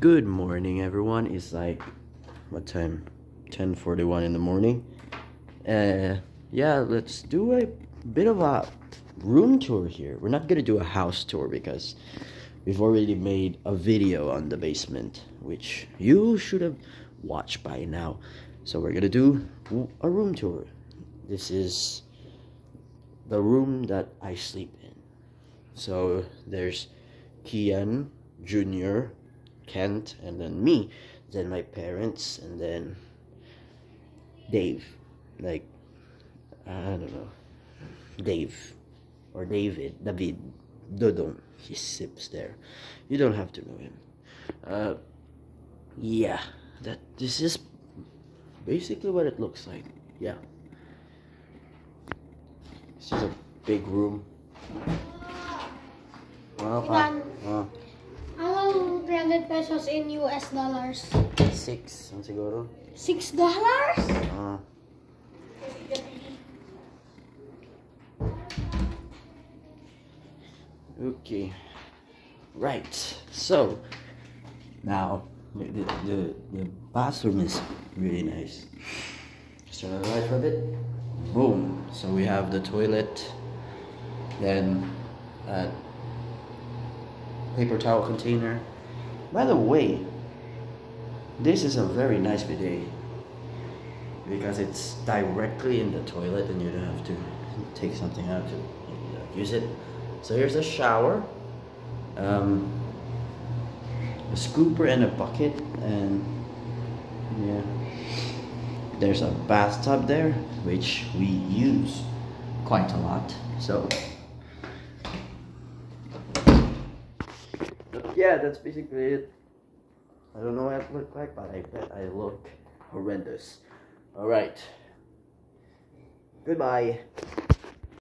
Good morning, everyone. It's like what time? 10:41 in the morning. Uh, yeah, let's do a bit of a room tour here. We're not gonna do a house tour because we've already made a video on the basement, which you should have watched by now. So we're gonna do a room tour. This is the room that I sleep in. So there's Kian Jr., Kent, and then me, then my parents, and then Dave. Like, I don't know. Dave. Or David. David. Dodon. He sips there. You don't have to know him. Uh, yeah. That this is basically what it looks like. Yeah. This is a big room. Pa? Pesos in US dollars? six. Ano siguro? 6 dollars? Ah. Okay. Right. So now the, the the bathroom is really nice. Just turn on the light for a bit. Boom. So we have the toilet, then a paper towel container. By the way, this is a very nice bidet because it's directly in the toilet and you don't have to take something out to use it. So here's a shower, um, a scooper and a bucket, and yeah, there's a bathtub there which we use quite a lot. So yeah, that's basically it. I don't know what I look like, but I bet I look horrendous. All right. Goodbye.